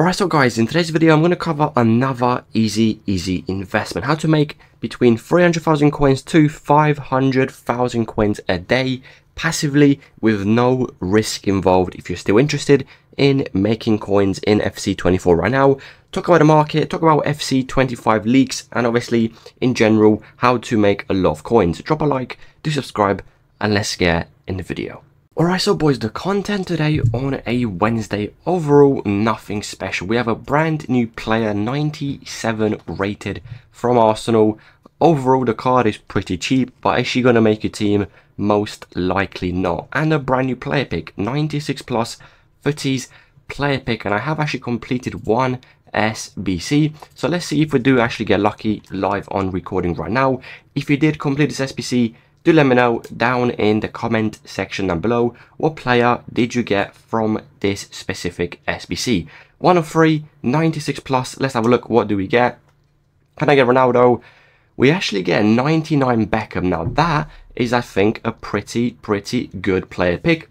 Alright so guys, in today's video I'm going to cover another easy, easy investment. How to make between 300,000 coins to 500,000 coins a day passively with no risk involved if you're still interested in making coins in FC24 right now. Talk about the market, talk about FC25 leaks and obviously in general how to make a lot of coins. Drop a like, do subscribe and let's get in the video. Alright, so boys, the content today on a Wednesday, overall nothing special. We have a brand new player, 97 rated from Arsenal. Overall, the card is pretty cheap, but is she going to make your team? Most likely not. And a brand new player pick, 96 plus footies player pick, and I have actually completed one SBC. So let's see if we do actually get lucky live on recording right now. If you did complete this SBC, do let me know down in the comment section down below what player did you get from this specific SBC. One of three, 96 plus. Let's have a look. What do we get? Can I get Ronaldo? We actually get 99 Beckham. Now that is, I think, a pretty, pretty good player pick.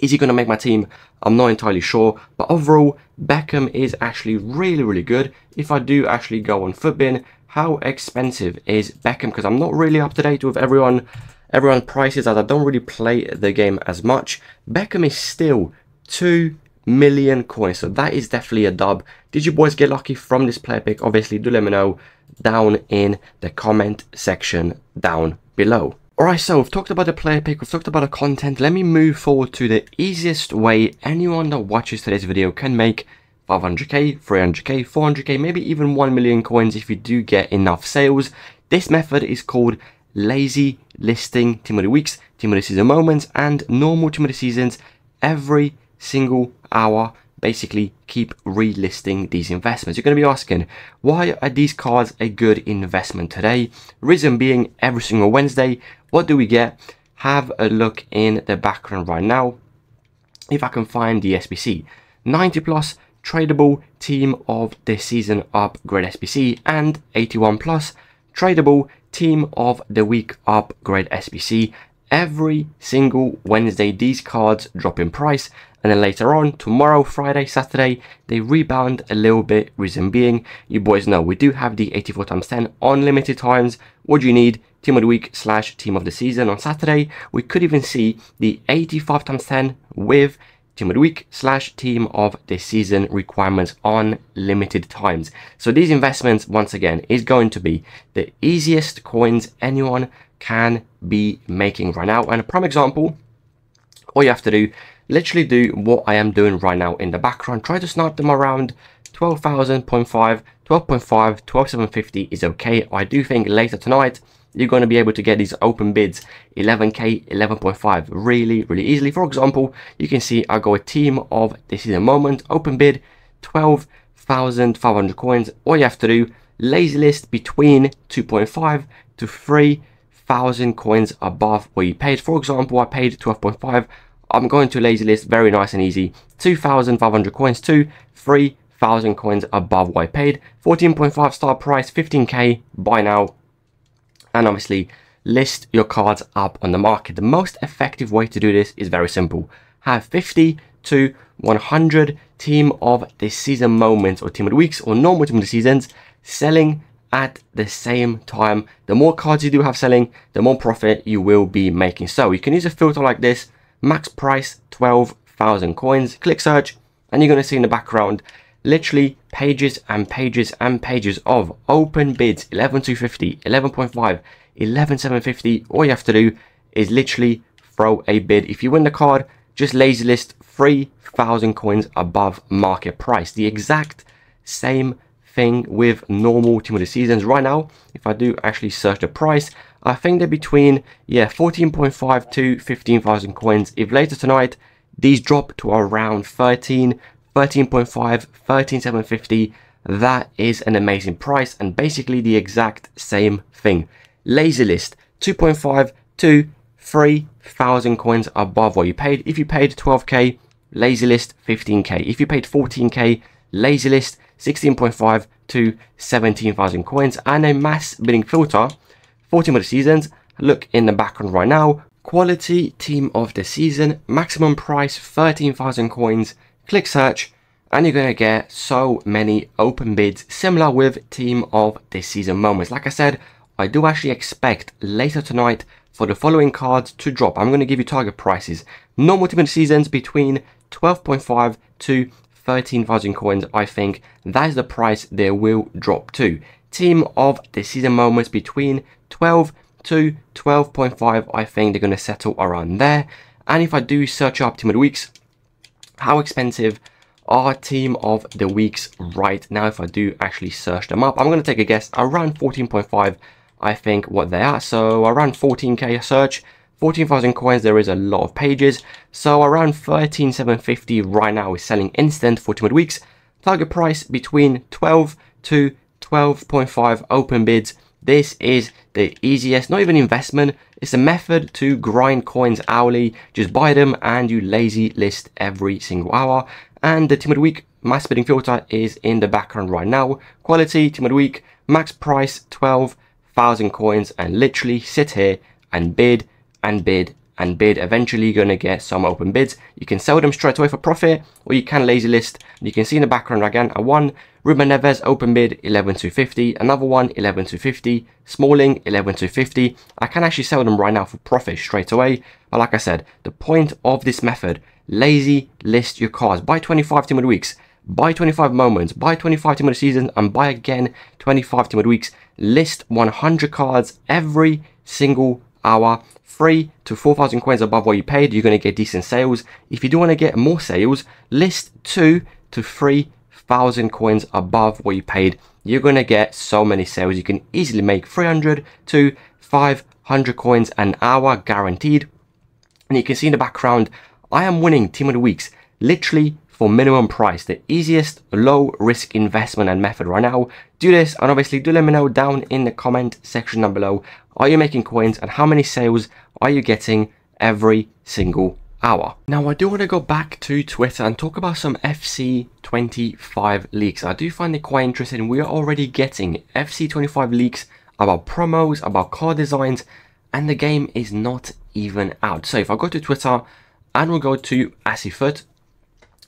Is he going to make my team? I'm not entirely sure. But overall, Beckham is actually really, really good. If I do actually go on Futbin, how expensive is Beckham? Because I'm not really up to date with everyone everyone prices as I don't really play the game as much. Beckham is still 2 million coins. So that is definitely a dub. Did you boys get lucky from this player pick? Obviously, do let me know down in the comment section down below. Alright, so we've talked about the player pick, we've talked about the content. Let me move forward to the easiest way anyone that watches today's video can make 500k, 300k, 400k, maybe even 1 million coins if you do get enough sales. This method is called lazy listing team of the weeks, team of the season moments, and normal team of the seasons every single hour. Basically, keep relisting these investments. You're going to be asking, why are these cards a good investment today? Reason being, every single Wednesday, what do we get? Have a look in the background right now. If I can find the SBC, 90 plus tradable team of the season upgrade SBC and 81 plus tradable team of the week upgrade SBC. Every single Wednesday, these cards drop in price, and then later on, tomorrow, Friday, Saturday, they rebound a little bit. Reason being, you boys know we do have the 84 times 10 unlimited times. What do you need? Team of the week slash team of the season on Saturday. We could even see the 85 times 10 with team of the week slash team of the season requirements on limited times. So these investments, once again, is going to be the easiest coins anyone can be making right now. And a prime example, all you have to do, literally do what I am doing right now in the background. Try to snipe them around 12,000.5, 12.5, 12,750 is okay. I do think later tonight, you're going to be able to get these open bids 11k 11.5 really really easily for example you can see i go a team of this is a moment open bid 12,500 coins all you have to do lazy list between 2.5 to 3,000 coins above what you paid. For example i paid 12.5 i'm going to lazy list very nice and easy. 2,500 coins to 3,000 coins above what i paid. 14.5 star price 15k buy now. And obviously list your cards up on the market. The most effective way to do this is very simple. Have 50 to 100 team of the season moments or team of the weeks or normal team of the seasons selling at the same time. The more cards you do have selling, the more profit you will be making. So you can use a filter like this, max price 12,000 coins, click search, and you're going to see in the background literally pages and pages and pages of open bids 11250 11.5 11750 all you have to do is literally throw a bid if you win the card just lazy list 3000 coins above market price the exact same thing with normal team of the seasons right now if i do actually search the price i think they're between yeah 14.5 to 15000 coins if later tonight these drop to around 13 13.5, 13,750. That is an amazing price and basically the exact same thing. Lazy list 2.5 to 3,000 coins above what you paid. If you paid 12k, lazy list 15k. If you paid 14k, lazy list 16.5 to 17,000 coins and a mass bidding filter 14 of the seasons. Look in the background right now. Quality team of the season, maximum price 13,000 coins click search, and you're going to get so many open bids similar with team of the season moments. Like I said, I do actually expect later tonight for the following cards to drop. I'm going to give you target prices. Normal team of the seasons between 12.5 to 13,000 coins. I think that is the price they will drop to. Team of the season moments between 12 to 12.5. I think they're going to settle around there. And if I do search up team of the weeks, how expensive are team of the weeks right now if I do actually search them up. I'm going to take a guess around 14.5 I think what they are. So around 14k search, 14,000 coins, there is a lot of pages. So around 13,750 right now is selling instant for 200 weeks. Target price between 12 to 12.5 open bids. This is the easiest, not even investment. It's a method to grind coins hourly. Just buy them and you lazy list every single hour and the team of the week mass bidding filter is in the background right now. Quality, team of the week, max price 12,000 coins and literally sit here and bid and bid and bid. Eventually you're going to get some open bids. You can sell them straight away for profit or you can lazy list. You can see in the background again, a one, Ruben Neves open bid 11 to 50, another one 11 to 50, Smalling 11 to 50. I can actually sell them right now for profit straight away. But like I said, the point of this method lazy list your cards. Buy 25 team of the weeks, buy 25 moments, buy 25 team of the season, and buy again 25 team of the weeks. List 100 cards every single hour. 3 to 4,000 coins above what you paid, you're going to get decent sales. If you do want to get more sales, list 2 to 3,000 coins above what you paid. You're going to get so many sales. You can easily make 300 to 500 coins an hour guaranteed. And you can see in the background, I am winning Team of the Weeks literally for minimum price, the easiest low risk investment and method right now. Do this and obviously do let me know down in the comment section down below. Are you making coins and how many sales are you getting every single hour? Now I do want to go back to Twitter and talk about some FC25 leaks. I do find it quite interesting. We are already getting FC25 leaks about promos, about car designs, and the game is not even out. So if I go to Twitter and we'll go to Asifoot.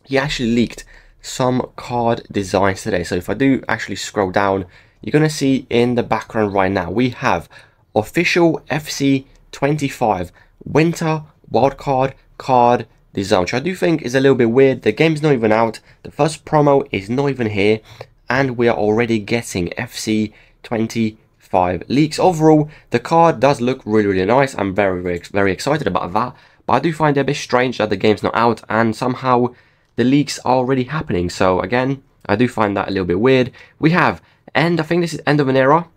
He actually leaked some card designs today. So if I do actually scroll down, you're going to see in the background right now, we have official FC 25 winter wildcard card design, which I do think is a little bit weird. The game's not even out. The first promo is not even here. And we are already getting FC 25 leaks. Overall, the card does look really, really nice. I'm very, very, very excited about that. But I do find it a bit strange that the game's not out and somehow the leaks are already happening. So again, I do find that a little bit weird. We have end, I think this is end of an era.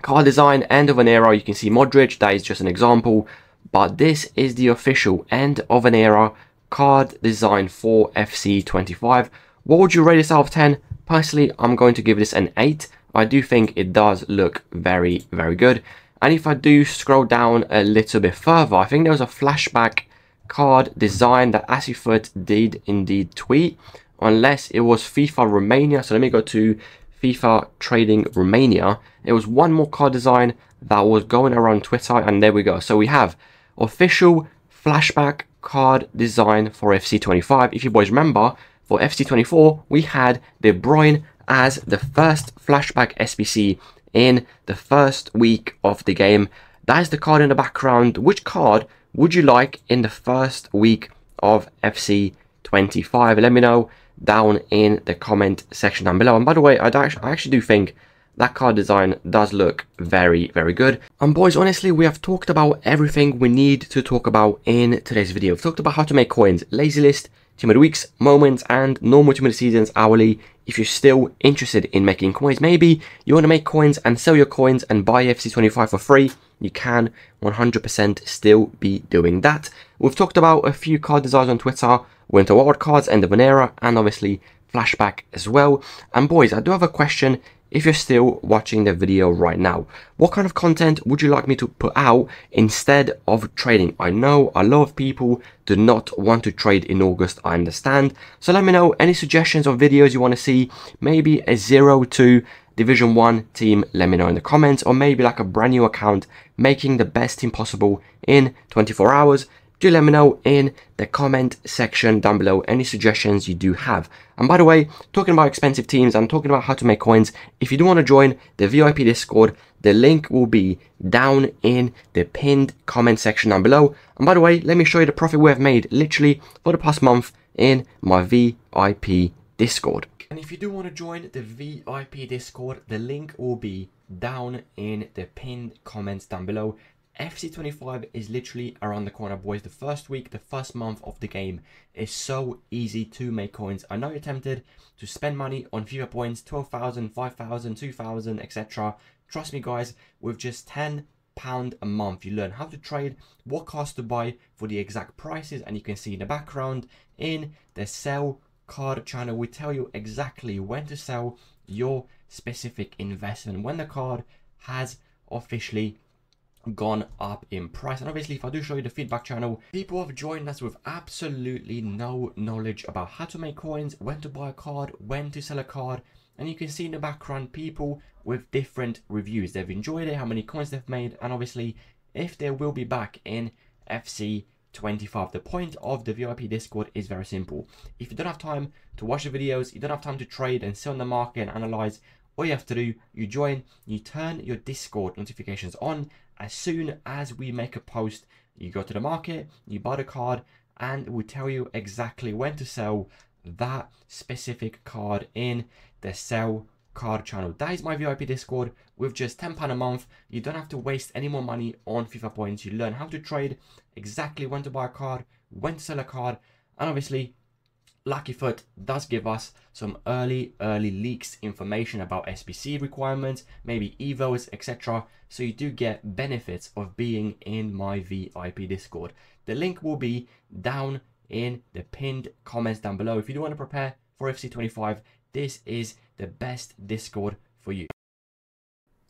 Card design, end of an era. You can see Modric, that is just an example. But this is the official end of an era card design for FC25. What would you rate this out of 10? Personally, I'm going to give this an 8. I do think it does look very, very good. And if I do scroll down a little bit further, I think there was a flashback card design that Asifoot did indeed tweet, unless it was FIFA Romania. So let me go to FIFA Trading Romania. It was one more card design that was going around Twitter, and there we go. So we have official flashback card design for FC25. If you boys remember, for FC24, we had De Bruyne as the first flashback SBC in the first week of the game. That is the card in the background. Which card would you like in the first week of FC 25? Let me know down in the comment section down below. And by the way, I'd actually, I actually do think that card design does look very, very good. And boys, honestly, we have talked about everything we need to talk about in today's video. We've talked about how to make coins, lazy list, of weeks, moments, and normal of seasons hourly. If you're still interested in making coins, maybe you want to make coins and sell your coins and buy FC25 for free, you can 100% still be doing that. We've talked about a few card designs on Twitter, Winter Wild cards, End of an Era, and obviously Flashback as well. And boys, I do have a question if you're still watching the video right now. What kind of content would you like me to put out instead of trading? I know a lot of people do not want to trade in August, I understand. So let me know any suggestions or videos you want to see. Maybe a 0 to Division 1 team, let me know in the comments. Or maybe like a brand new account making the best team possible in 24 hours do let me know in the comment section down below any suggestions you do have. And by the way, talking about expensive teams and talking about how to make coins, if you do want to join the VIP Discord, the link will be down in the pinned comment section down below. And by the way, let me show you the profit we have made literally for the past month in my VIP Discord. And if you do want to join the VIP Discord, the link will be down in the pinned comments down below. FC25 is literally around the corner, boys. The first week, the first month of the game is so easy to make coins. I know you're tempted to spend money on FIFA points, 12,000, 5,000, 2,000, etc. Trust me, guys, with just 10 pound a month you learn how to trade what cards to buy for the exact prices and you can see in the background in the sell card channel we tell you exactly when to sell your specific investment when the card has officially gone up in price. And obviously if i do show you the feedback channel people have joined us with absolutely no knowledge about how to make coins when to buy a card when to sell a card. And you can see in the background people with different reviews. They've enjoyed it how many coins they've made and obviously if they will be back in fc 25 the point of the vip discord is very simple. If you don't have time to watch the videos you don't have time to trade and sell in the market and analyze all you have to do you join you turn your discord notifications on as soon as we make a post, you go to the market, you buy the card, and we tell you exactly when to sell that specific card in the sell card channel. That is my VIP Discord with just £10 a month. You don't have to waste any more money on FIFA points. You learn how to trade, exactly when to buy a card, when to sell a card, and obviously Luckyfoot does give us some early, early leaks information about SBC requirements, maybe EVOs, etc. So you do get benefits of being in my VIP Discord. The link will be down in the pinned comments down below. If you do want to prepare for FC25, this is the best Discord for you.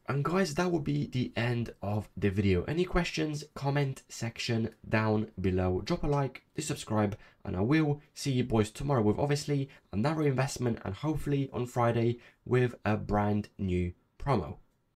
And guys, that will be the end of the video. Any questions, comment section down below. Drop a like, do subscribe, and I will see you boys tomorrow with obviously another investment and hopefully on Friday with a brand new promo.